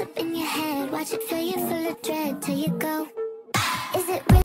up in your head. Watch it fill you full of dread till you go.